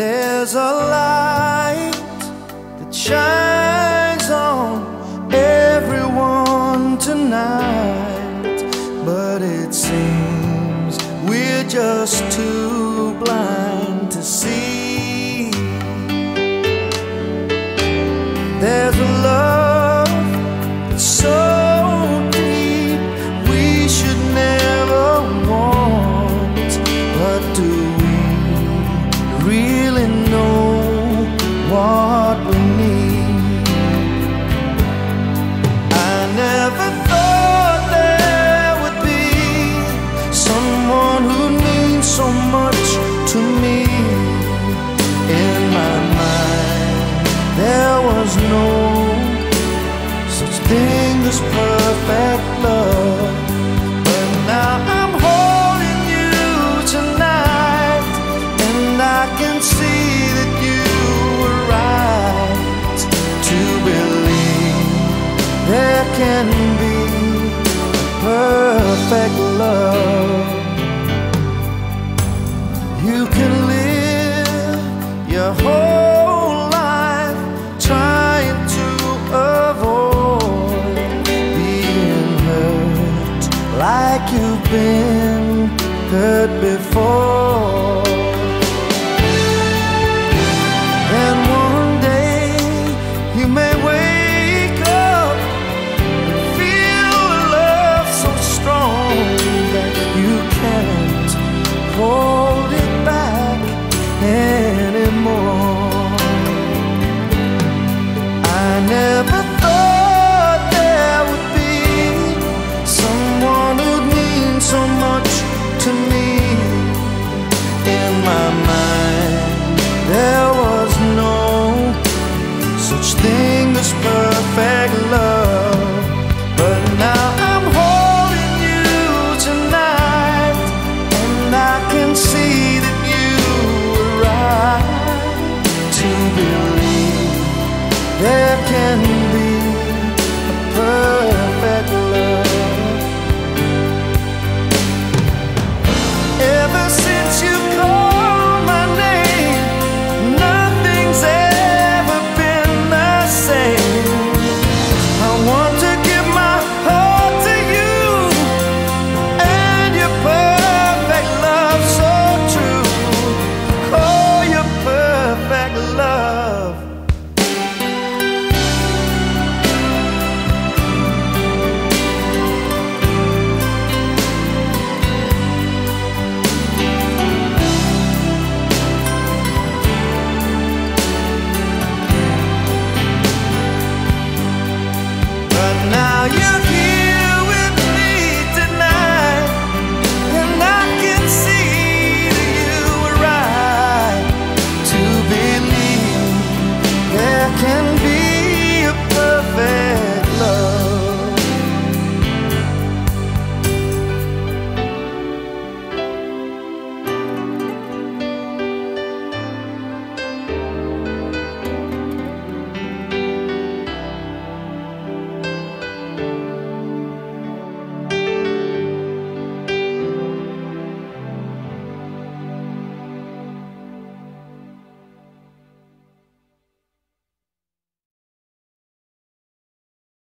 There's a light perfect love. But now I'm holding you tonight, and I can see that you were right to believe there can be perfect love. You can live your whole like you've been hurt before. this perfect love. But now I'm holding you tonight, and I can see that you were right to believe there can